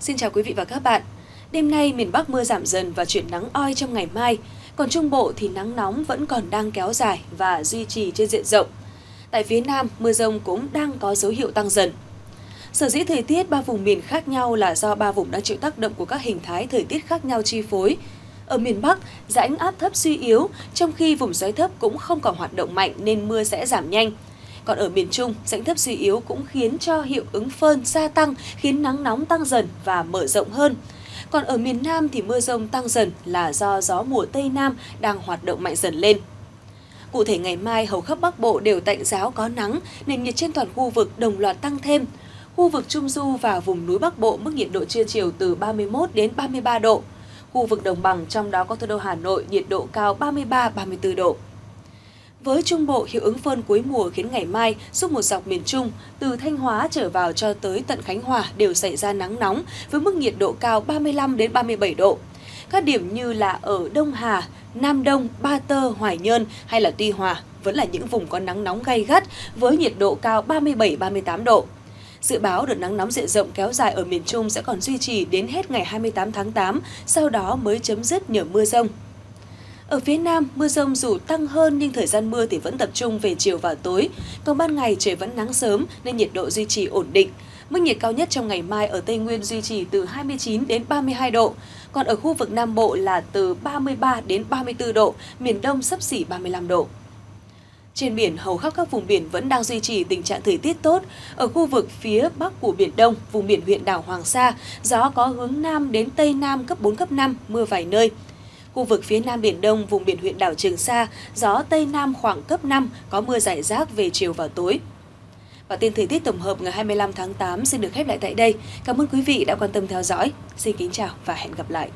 Xin chào quý vị và các bạn. Đêm nay miền Bắc mưa giảm dần và chuyển nắng oi trong ngày mai, còn Trung Bộ thì nắng nóng vẫn còn đang kéo dài và duy trì trên diện rộng. Tại phía Nam, mưa rông cũng đang có dấu hiệu tăng dần. Sở dĩ thời tiết ba vùng miền khác nhau là do ba vùng đang chịu tác động của các hình thái thời tiết khác nhau chi phối. Ở miền Bắc, rãnh áp thấp suy yếu, trong khi vùng xoáy thấp cũng không còn hoạt động mạnh nên mưa sẽ giảm nhanh. Còn ở miền Trung, rãnh thấp suy yếu cũng khiến cho hiệu ứng phơn gia tăng, khiến nắng nóng tăng dần và mở rộng hơn. Còn ở miền Nam thì mưa rông tăng dần là do gió mùa Tây Nam đang hoạt động mạnh dần lên. Cụ thể ngày mai hầu khắp Bắc Bộ đều tạnh giáo có nắng, nền nhiệt trên toàn khu vực đồng loạt tăng thêm. Khu vực Trung Du và vùng núi Bắc Bộ mức nhiệt độ trưa chiều từ 31 đến 33 độ. Khu vực đồng bằng trong đó có thủ đô Hà Nội nhiệt độ cao 33-34 độ. Với Trung Bộ, hiệu ứng phơn cuối mùa khiến ngày mai suốt một dọc miền Trung, từ Thanh Hóa trở vào cho tới tận Khánh Hòa đều xảy ra nắng nóng với mức nhiệt độ cao 35 đến 37 độ. Các điểm như là ở Đông Hà, Nam Đông, Ba Tơ, Hoài Nhơn hay là Tuy Hòa vẫn là những vùng có nắng nóng gay gắt với nhiệt độ cao 37-38 độ. Dự báo đợt nắng nóng diện rộng kéo dài ở miền Trung sẽ còn duy trì đến hết ngày 28 tháng 8, sau đó mới chấm dứt nhờ mưa rông. Ở phía Nam, mưa rông dù tăng hơn nhưng thời gian mưa thì vẫn tập trung về chiều và tối. Còn ban ngày trời vẫn nắng sớm nên nhiệt độ duy trì ổn định. Mức nhiệt cao nhất trong ngày mai ở Tây Nguyên duy trì từ 29 đến 32 độ, còn ở khu vực Nam Bộ là từ 33 đến 34 độ, miền Đông sấp xỉ 35 độ. Trên biển, hầu khắp các vùng biển vẫn đang duy trì tình trạng thời tiết tốt. Ở khu vực phía bắc của Biển Đông, vùng biển huyện đảo Hoàng Sa, gió có hướng Nam đến Tây Nam cấp 4, cấp 5, mưa vài nơi. Khu vực phía Nam Biển Đông, vùng biển huyện đảo Trường Sa, gió Tây Nam khoảng cấp 5, có mưa rải rác về chiều và tối. Và tin thời tiết tổng hợp ngày 25 tháng 8 xin được khép lại tại đây. Cảm ơn quý vị đã quan tâm theo dõi. Xin kính chào và hẹn gặp lại.